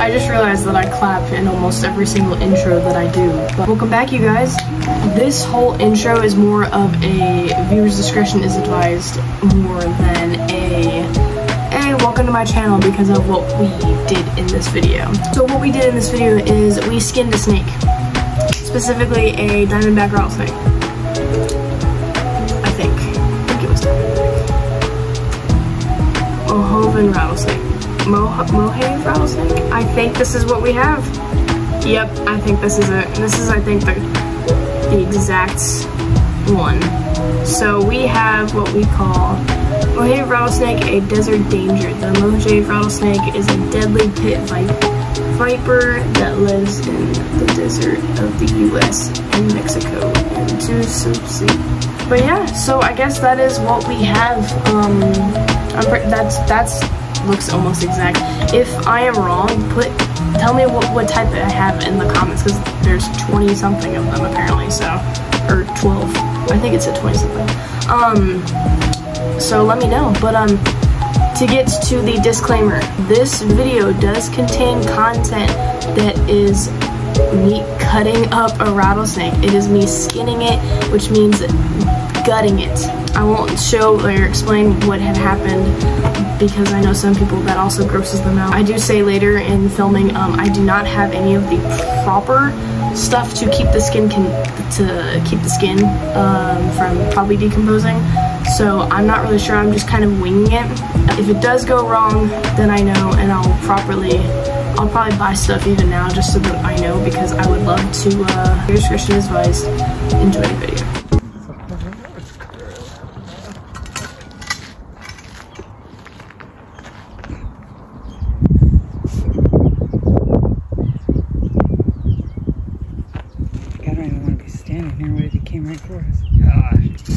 I just realized that I clap in almost every single intro that I do. But welcome back, you guys. This whole intro is more of a viewer's discretion is advised more than a welcome to my channel because of what we did in this video. So what we did in this video is we skinned a snake. Specifically a diamondback rattlesnake. I think. I think it was diamondback. Mohoven rattlesnake. Mo Mohave rattlesnake? I think this is what we have. Yep, I think this is it. This is, I think, the, the exact one. So we have what we call Mohave rattlesnake, a desert danger. The Mohave rattlesnake is a deadly pit viper that lives in the desert of the U.S. and Mexico and to. But yeah, so I guess that is what we have. Um, that's that's looks almost exact. If I am wrong, put tell me what, what type I have in the comments because there's 20 something of them apparently, so, or 12. I think it's a 20 something. Um, so let me know. But um, to get to the disclaimer, this video does contain content that is me cutting up a rattlesnake. It is me skinning it, which means gutting it. I won't show or explain what had happened because I know some people that also grosses them out. I do say later in filming, um, I do not have any of the proper stuff to keep the skin to keep the skin um, from probably decomposing. So I'm not really sure. I'm just kind of winging it. If it does go wrong, then I know, and I'll properly. I'll probably buy stuff even now just so that I know because I would love to. Uh, discretion is advised. Enjoy the video.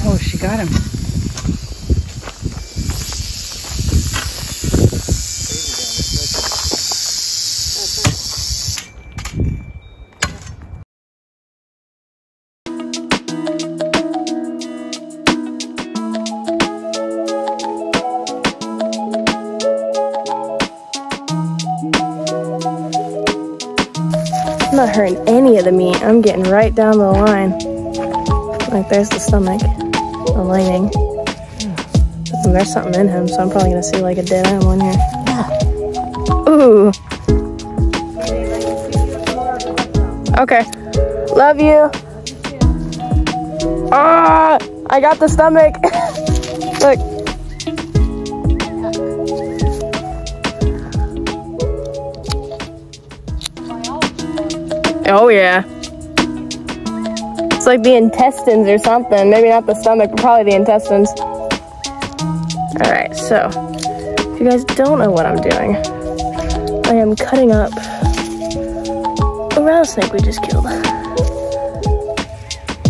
Oh, she got him. Getting right down the line. Like there's the stomach, the lining. And there's something in him, so I'm probably gonna see like a dead animal in here. Ooh. Okay. Love you. Ah, I got the stomach. Look. Oh yeah. It's like the intestines or something. Maybe not the stomach, but probably the intestines. All right, so if you guys don't know what I'm doing, I am cutting up a rattlesnake we just killed.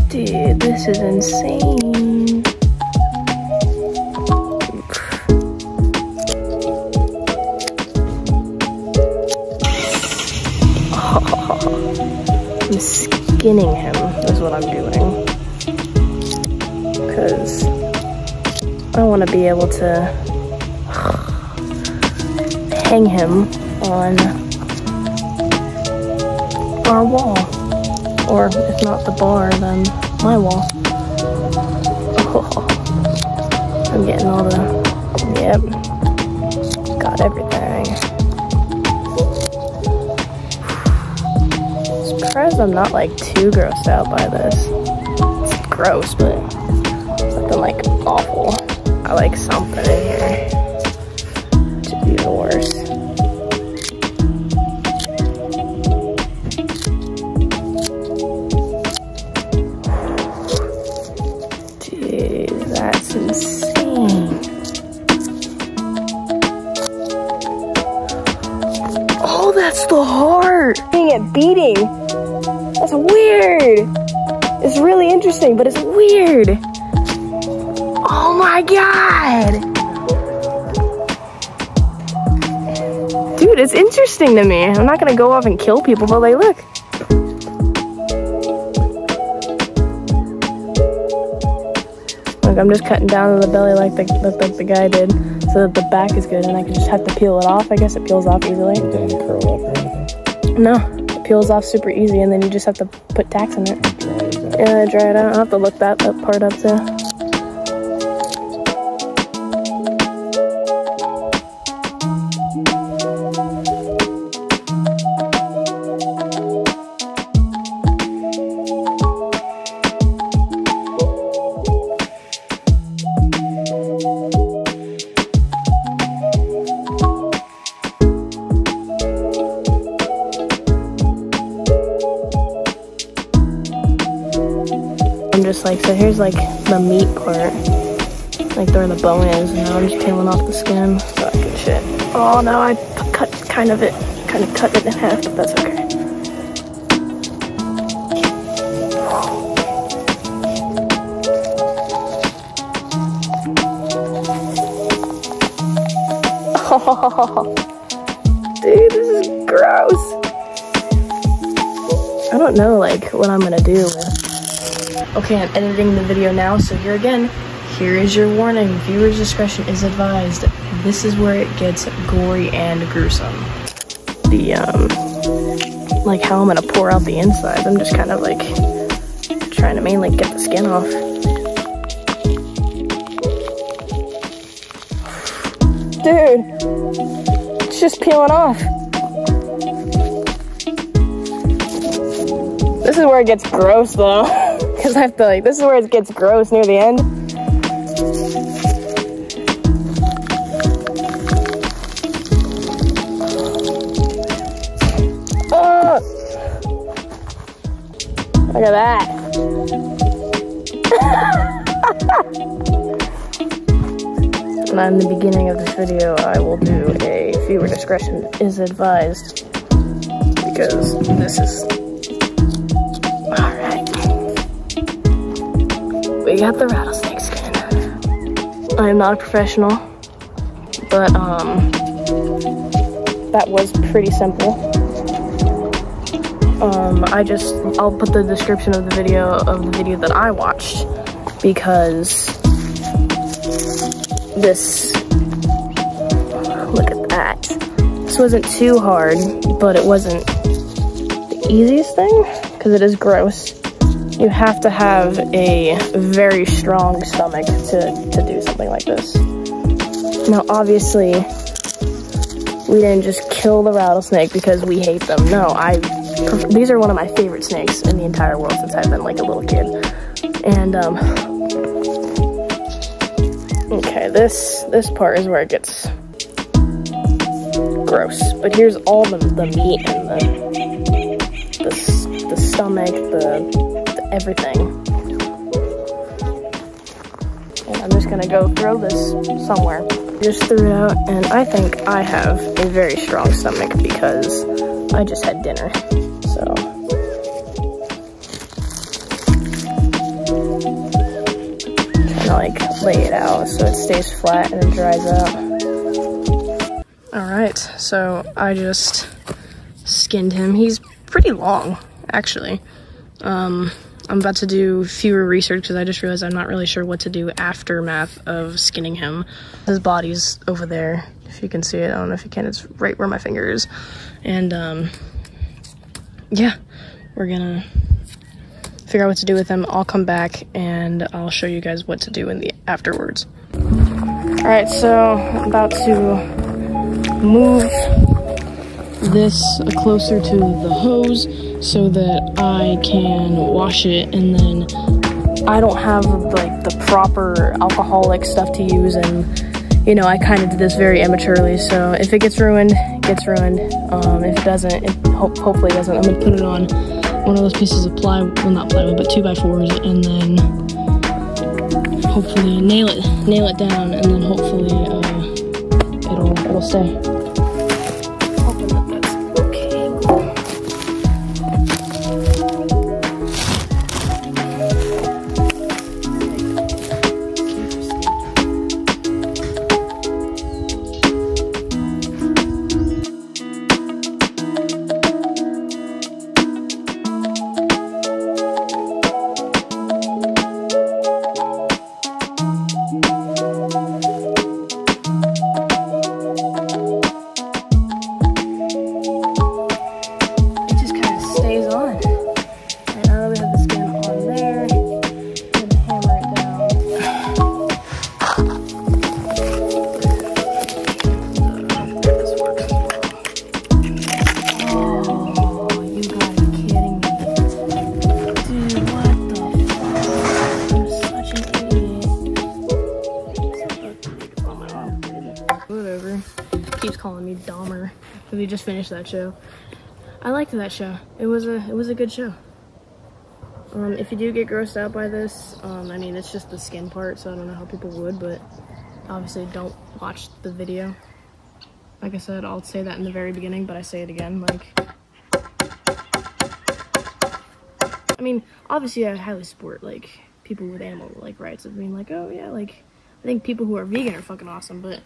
Dude, this is insane. I'm skinning him what I'm doing. Because I want to be able to hang him on our wall. Or if not the bar, then my wall. Oh, I'm getting all the, yep, got everything. Surprised I'm not like too grossed out by this. It's gross, but nothing like awful. I like something in here to be the worst. That's insane. Oh, that's the heart. Dang it, beating. That's weird. It's really interesting, but it's weird. Oh my God. Dude, it's interesting to me. I'm not gonna go off and kill people, but like, look. Look, I'm just cutting down the belly like the like the guy did, so that the back is good, and I can just have to peel it off. I guess it peels off easily. Didn't curl up or anything? No, peels off super easy, and then you just have to put tacks in it. Dry it out. Yeah, dry it out. I'll have to look that, that part up too. Just like, the meat part, like where the bone is, and now I'm just peeling off the skin. Fucking shit. Oh no, I cut kind of it, kind of cut it in half, but that's okay. Dude, this is gross. I don't know like what I'm gonna do with Okay, I'm editing the video now, so here again, here is your warning. Viewer's discretion is advised. This is where it gets gory and gruesome. The, um, like how I'm gonna pour out the inside. I'm just kind of like trying to mainly get the skin off. Dude, it's just peeling off. This is where it gets gross though. Cause I to like, this is where it gets gross near the end. Ah! Look at that. and in the beginning of this video, I will do a viewer discretion is advised because this is We got the rattlesnake skin. I am not a professional, but um that was pretty simple. Um I just I'll put the description of the video of the video that I watched because this look at that. This wasn't too hard, but it wasn't the easiest thing because it is gross. You have to have a very strong stomach to, to do something like this. Now, obviously, we didn't just kill the rattlesnake because we hate them. No, I, these are one of my favorite snakes in the entire world since I've been like a little kid. And, um, okay, this, this part is where it gets gross. But here's all the, the meat and the, the, the stomach, the, everything. And I'm just gonna go throw this somewhere. Just threw it out, and I think I have a very strong stomach because I just had dinner. So. Trying to like lay it out so it stays flat and it dries out. Alright, so I just skinned him. He's pretty long, actually. Um, I'm about to do fewer research because I just realized I'm not really sure what to do aftermath of skinning him. His body's over there, if you can see it. I don't know if you can. It's right where my finger is. And, um, yeah, we're gonna figure out what to do with him. I'll come back and I'll show you guys what to do in the afterwards. All right, so I'm about to move this closer to the hose so that I can wash it and then I don't have like the proper alcoholic stuff to use and you know I kind of did this very immaturely so if it gets ruined it gets ruined. Um, if it doesn't it ho hopefully it doesn't. I'm gonna put it on one of those pieces of plywood well not plywood but 2 by 4s and then hopefully nail it nail it down and then hopefully uh, it'll it'll stay because we just finished that show. I liked that show. It was a it was a good show. Um, if you do get grossed out by this, um, I mean it's just the skin part, so I don't know how people would, but obviously don't watch the video. Like I said, I'll say that in the very beginning, but I say it again, like. I mean, obviously I highly support like people with animal like rights of being like, oh yeah, like I think people who are vegan are fucking awesome, but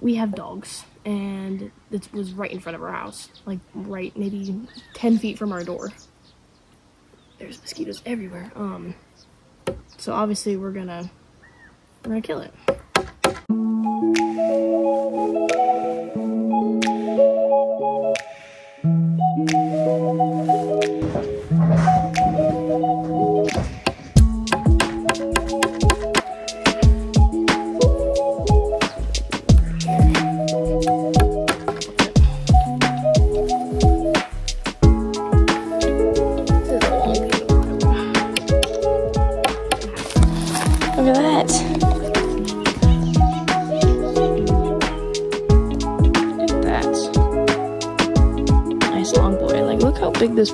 we have dogs and it was right in front of our house, like right maybe 10 feet from our door. There's mosquitoes everywhere. Um, so obviously we're gonna, we're gonna kill it.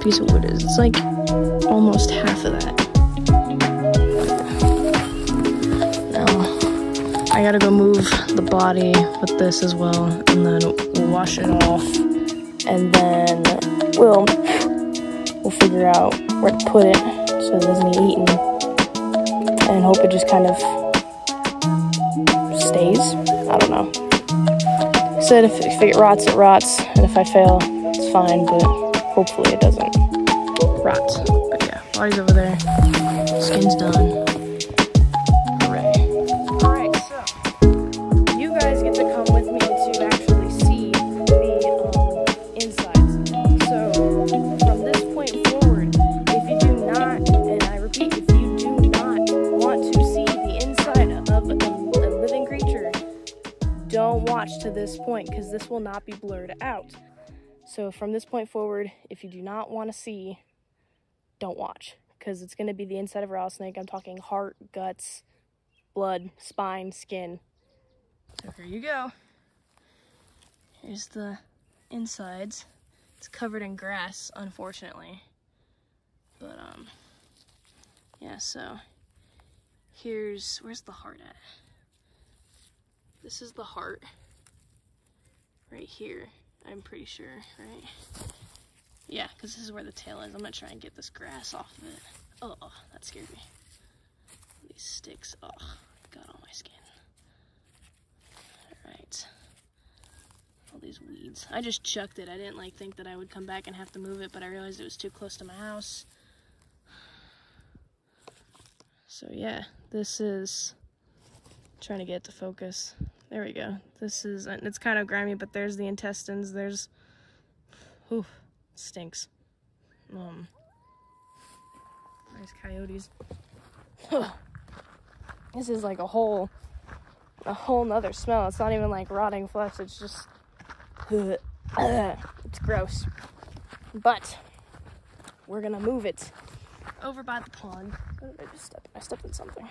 Piece of wood is. It's like almost half of that. Now, I gotta go move the body with this as well, and then we'll wash it off, and then we'll we'll figure out where to put it so it doesn't get eaten and hope it just kind of stays. I don't know. Said if, if it rots, it rots, and if I fail, it's fine, but hopefully it doesn't rot. But yeah, body's over there, skin's done. So from this point forward, if you do not want to see, don't watch because it's going to be the inside of a rattlesnake. I'm talking heart, guts, blood, spine, skin. So here you go. Here's the insides. It's covered in grass, unfortunately. But um yeah, so here's where's the heart at? This is the heart. Right here, I'm pretty sure, right? Yeah, because this is where the tail is. I'm gonna try and get this grass off of it. Oh, that scared me. These sticks, oh, got on my skin. Alright. All these weeds. I just chucked it. I didn't like think that I would come back and have to move it, but I realized it was too close to my house. So yeah, this is trying to get to focus. There we go. This is, it's kind of grimy, but there's the intestines. There's, whew, stinks. Um, there's coyotes. this is like a whole, a whole nother smell. It's not even like rotting flesh. It's just, it's gross. But we're gonna move it over by the pond. I just stepped, I stepped in something.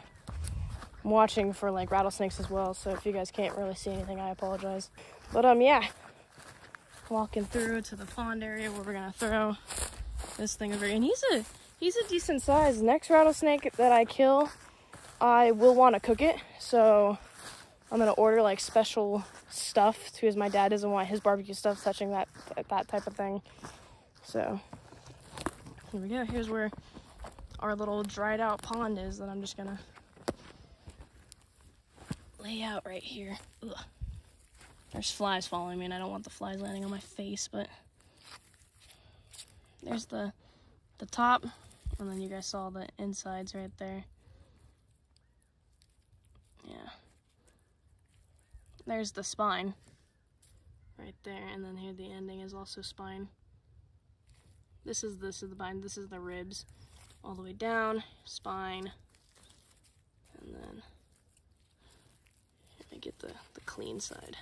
I'm watching for like rattlesnakes as well, so if you guys can't really see anything, I apologize. But um, yeah, walking through to the pond area where we're gonna throw this thing over. And he's a he's a decent size. Next rattlesnake that I kill, I will want to cook it. So I'm gonna order like special stuff because my dad doesn't want his barbecue stuff touching that that type of thing. So here we go. Here's where our little dried out pond is that I'm just gonna lay out right here. Ugh. There's flies following me and I don't want the flies landing on my face, but there's the the top and then you guys saw the insides right there. Yeah. There's the spine right there and then here the ending is also spine. This is this is the bind, this is the ribs all the way down, spine, and then Get the, the clean side.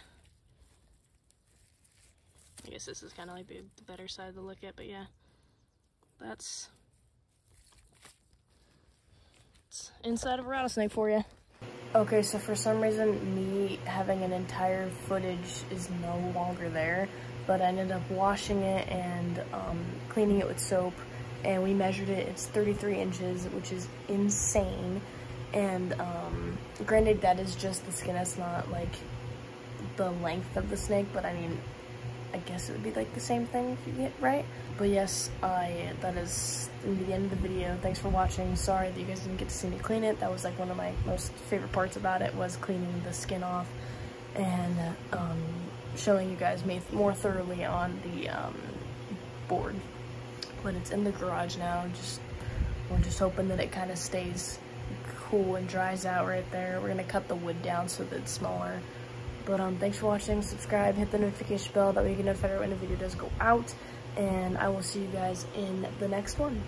I guess this is kind of like the, the better side to look at, but yeah, that's inside of a rattlesnake for you. Okay, so for some reason, me having an entire footage is no longer there, but I ended up washing it and um, cleaning it with soap, and we measured it. It's 33 inches, which is insane. And um, granted, that is just the skin. It's not like the length of the snake, but I mean, I guess it would be like the same thing if you get right. But yes, I that is the end of the video. Thanks for watching. Sorry that you guys didn't get to see me clean it. That was like one of my most favorite parts about it was cleaning the skin off and um, showing you guys me more thoroughly on the um, board. But it's in the garage now. Just we're just hoping that it kind of stays cool and dries out right there. We're gonna cut the wood down so that it's smaller. But um, thanks for watching. Subscribe, hit the notification bell. That way you get notified when a video does go out. And I will see you guys in the next one.